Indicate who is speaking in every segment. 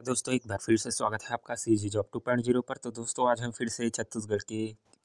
Speaker 1: दोस्तों, एक बार फिर से स्वागत है आपका C G job two point zero पर। तो दोस्तों, आज हम फिर से छत्तीसगढ़ के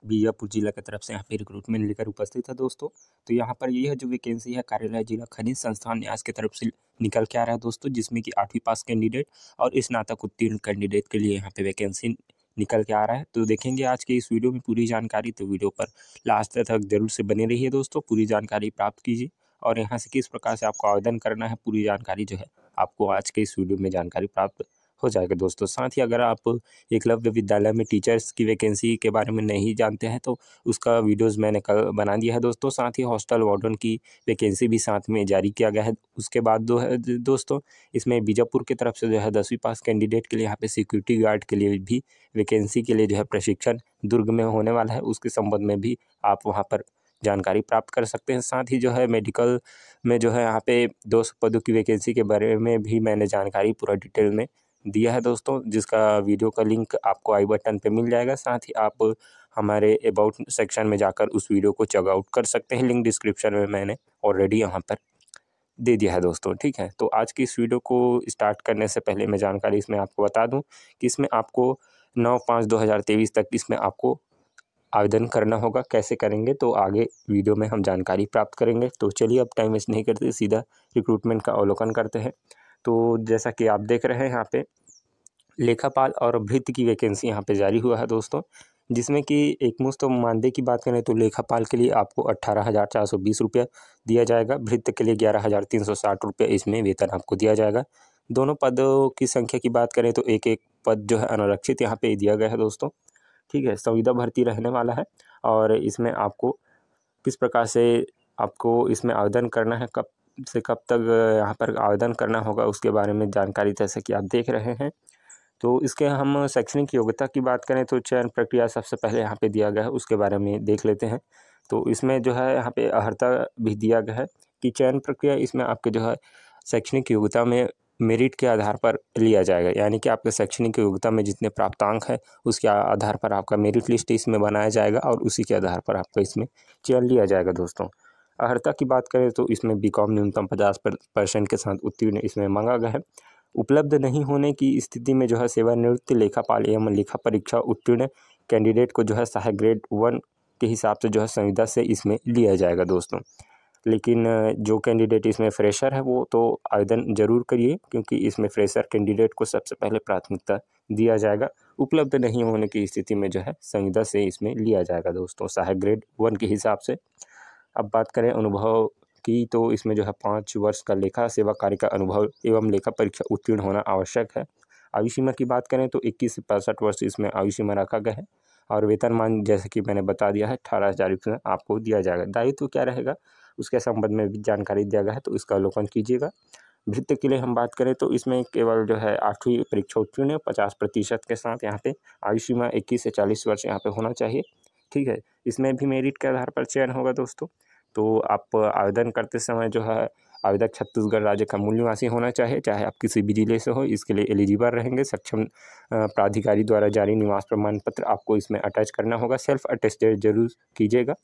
Speaker 1: बीजापुर जिला की तरफ़ से यहाँ पे रिक्रूटमेंट लेकर उपस्थित है दोस्तों। तो यहाँ पर यह जो वैकेंसी है, कार्यालय जिला खनिज संस्थान न्यास की तरफ़ से निकल के आ रहा है दोस्तों, जिसमें कि आठवीं पास कैंडिडेट और स्नातक उत्तीर्ण कैंडिडेट के लिए यहाँ पे वैकेंसी निकल के आ रहा है। तो देखेंगे आज के इस वीडियो में पूरी जानकारी। तो वीडियो पर लास्ट तक ज़रूर से बने रहिए दोस्तों, पूरी जानकारी प्राप्त कीजिए और यहाँ से किस प्रकार से आपको आवेदन करना है, पूरी जानकारी जो है आपको आज के इस वीडियो में जानकारी प्राप्त हो जाएगा दोस्तों। साथ ही अगर आप एकलव्य विद्यालय में टीचर्स की वैकेंसी के बारे में नहीं जानते हैं तो उसका वीडियोज़ मैंने कल बना दिया है दोस्तों। साथ ही हॉस्टल वार्डन की वैकेंसी भी साथ में जारी किया गया है। उसके बाद दो है, दोस्तों, इसमें बीजापुर की तरफ़ से जो है दसवीं पास कैंडिडेट के लिए, यहाँ पे सिक्योरिटी गार्ड के लिए भी वैकेंसी के लिए जो है प्रशिक्षण दुर्ग में होने वाला है। उसके संबंध में भी आप वहाँ पर जानकारी प्राप्त कर सकते हैं। साथ ही जो है मेडिकल में जो है यहाँ पे दो सौ पदों की वैकेंसी के बारे में भी मैंने जानकारी पूरा डिटेल में दिया है दोस्तों, जिसका वीडियो का लिंक आपको आई बटन पे मिल जाएगा। साथ ही आप हमारे अबाउट सेक्शन में जाकर उस वीडियो को चेकआउट कर सकते हैं। लिंक डिस्क्रिप्शन में मैंने ऑलरेडी यहाँ पर दे दिया है दोस्तों, ठीक है? तो आज की इस वीडियो को स्टार्ट करने से पहले मैं जानकारी इसमें आपको बता दूँ कि इसमें आपको नौ पाँच दो हज़ार तेईस तक इसमें आपको आवेदन करना होगा। कैसे करेंगे? तो आगे वीडियो में हम जानकारी प्राप्त करेंगे। तो चलिए, अब टाइम वेस्ट नहीं करते, सीधा रिक्रूटमेंट का अवलोकन करते हैं। तो जैसा कि आप देख रहे हैं यहाँ पे, लेखापाल और भृत्य की वैकेंसी यहाँ पे जारी हुआ है दोस्तों, जिसमें कि एक मुश्त मानदेय की बात करें तो लेखापाल के लिए आपको अट्ठारह हज़ार चार सौ बीस रुपया दिया जाएगा, भृत्य के लिए ग्यारह हज़ार तीन सौ साठ रुपया इसमें वेतन आपको दिया जाएगा। दोनों पदों की संख्या की बात करें तो एक एक पद जो है अनारक्षित यहाँ पे दिया गया है दोस्तों, ठीक है, संविदा भर्ती रहने वाला है और इसमें आपको किस प्रकार से आपको इसमें आवेदन करना है, कब से कब तक यहाँ पर आवेदन करना होगा उसके बारे में जानकारी जैसे कि आप देख रहे हैं। तो इसके हम शैक्षणिक योग्यता की बात करें तो चयन प्रक्रिया सबसे पहले यहाँ पे दिया गया है, उसके बारे में देख लेते हैं। तो इसमें जो है यहाँ पे अहर्ता भी दिया गया है कि चयन प्रक्रिया इसमें आपके जो है शैक्षणिक योग्यता में मेरिट के आधार पर लिया जाएगा। यानी कि आपके शैक्षणिक योग्यता में जितने प्राप्तांक है, उसके आधार पर आपका मेरिट लिस्ट इसमें बनाया जाएगा और उसी के आधार पर आपका इसमें चयन लिया जाएगा दोस्तों। अहर्ता की बात करें तो इसमें बी कॉम न्यूनतम पचास परसेंट के साथ उत्तीर्ण इसमें मांगा गया है। उपलब्ध नहीं होने की स्थिति में जो है सेवानिवृत्त लेखापाल एवं लेखा परीक्षा उत्तीर्ण कैंडिडेट को जो है सहायक ग्रेड वन के हिसाब से जो है संविदा से इसमें लिया जाएगा दोस्तों। लेकिन जो कैंडिडेट इसमें फ्रेशर है वो तो आवेदन ज़रूर करिए क्योंकि इसमें फ्रेशर कैंडिडेट को सबसे पहले प्राथमिकता दिया जाएगा। उपलब्ध नहीं होने की स्थिति में जो है संविदा से इसमें लिया जाएगा दोस्तों, सहायक ग्रेड वन के हिसाब से। अब बात करें अनुभव की तो इसमें जो है पाँच वर्ष का लेखा, सेवा कार्य का अनुभव एवं लेखा परीक्षा उत्तीर्ण होना आवश्यक है। आयु सीमा की बात करें तो इक्कीस से पैंसठ वर्ष इसमें आयु सीमा रखा गया है और वेतनमान जैसे कि मैंने बता दिया है, अठारह हज़ार रुपये आपको दिया जाएगा। दायित्व तो क्या रहेगा, उसके संबंध में भी जानकारी दिया गया है तो इसका अवलोकन कीजिएगा। वृत्त के लिए हम बात करें तो इसमें केवल जो है आठवीं परीक्षा उत्तीर्ण है, पचास प्रतिशत के साथ यहाँ पे आयु सीमा इक्कीस से चालीस वर्ष यहाँ पे होना चाहिए। ठीक है, इसमें भी मेरिट के आधार पर चयन होगा दोस्तों। तो आप आवेदन करते समय जो है, आवेदक छत्तीसगढ़ राज्य का मूल निवासी होना चाहिए, चाहे आप किसी भी ज़िले से हो, इसके लिए एलिजिबल रहेंगे। सक्षम प्राधिकारी द्वारा जारी निवास प्रमाण पत्र आपको इसमें अटैच करना होगा। सेल्फ अटेस्टेड ज़रूर कीजिएगा।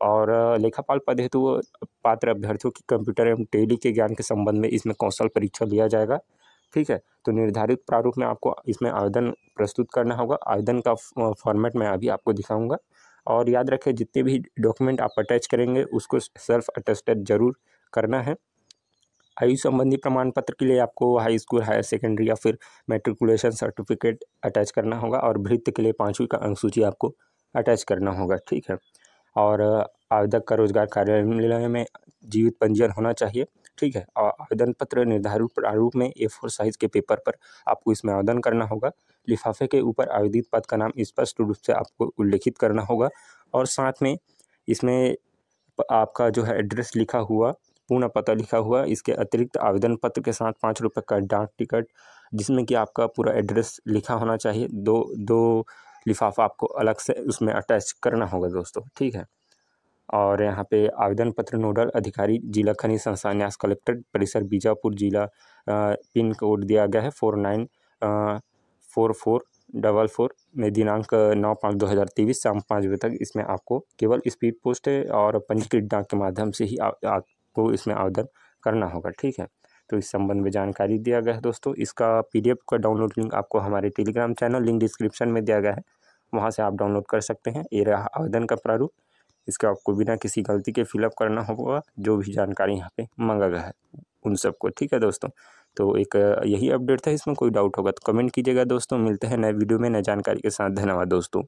Speaker 1: और लेखापाल पद हेतु पात्र अभ्यर्थियों की कंप्यूटर एवं टेली के ज्ञान के संबंध में इसमें कौशल परीक्षा लिया जाएगा। ठीक है? तो निर्धारित प्रारूप में आपको इसमें आवेदन प्रस्तुत करना होगा। आवेदन का फॉर्मेट मैं अभी आपको दिखाऊँगा। और याद रखें, जितने भी डॉक्यूमेंट आप अटैच करेंगे, उसको सेल्फ अटेस्टेड ज़रूर करना है। आयु संबंधी प्रमाण पत्र के लिए आपको हाई स्कूल हायर सेकेंडरी या फिर मेट्रिकुलेशन सर्टिफिकेट अटैच करना होगा और भृत्य के लिए पाँचवीं का अंक सूची आपको अटैच करना होगा, ठीक है? और आवेदक का रोज़गार कार्यालय में जीवित पंजीयन होना चाहिए। ठीक है आवेदन पत्र निर्धारित प्रारूप में ए फोर साइज़ के पेपर पर आपको इसमें आवेदन करना होगा। लिफाफे के ऊपर आवेदित पद का नाम स्पष्ट रूप से आपको उल्लेखित करना होगा और साथ में इसमें आपका जो है एड्रेस लिखा हुआ, पूर्ण पता लिखा हुआ, इसके अतिरिक्त आवेदन पत्र के साथ पाँच रुपये का डाक टिकट, जिसमें कि आपका पूरा एड्रेस लिखा होना चाहिए। दो दो लिफाफा आपको अलग से उसमें अटैच करना होगा दोस्तों, ठीक है। और यहाँ पे आवेदन पत्र नोडल अधिकारी जिला खनिज संस्थान न्यास कलेक्टर परिसर बीजापुर जिला पिन कोड दिया गया है four nine four four double four में दिनांक नौ पाँच दो हज़ार तेईस शाम पाँच बजे तक इसमें आपको केवल स्पीड पोस्ट और पंजीकृत डाक के माध्यम से ही आपको इसमें आवेदन करना होगा, ठीक है? तो इस संबंध में जानकारी दिया गया है दोस्तों। इसका पीडीएफ का डाउनलोड लिंक आपको हमारे टेलीग्राम चैनल, लिंक डिस्क्रिप्शन में दिया गया है। वहाँ से आप डाउनलोड कर सकते हैं। ये रहा आवेदन का प्रारूप। इसका आपको बिना किसी गलती के फिलअप करना होगा, जो भी जानकारी यहाँ पे मंगा गया है उन सबको, ठीक है दोस्तों? तो एक यही अपडेट था, इसमें कोई डाउट होगा तो कमेंट कीजिएगा दोस्तों। मिलते हैं नए वीडियो में, नए जानकारी के साथ। धन्यवाद दोस्तों।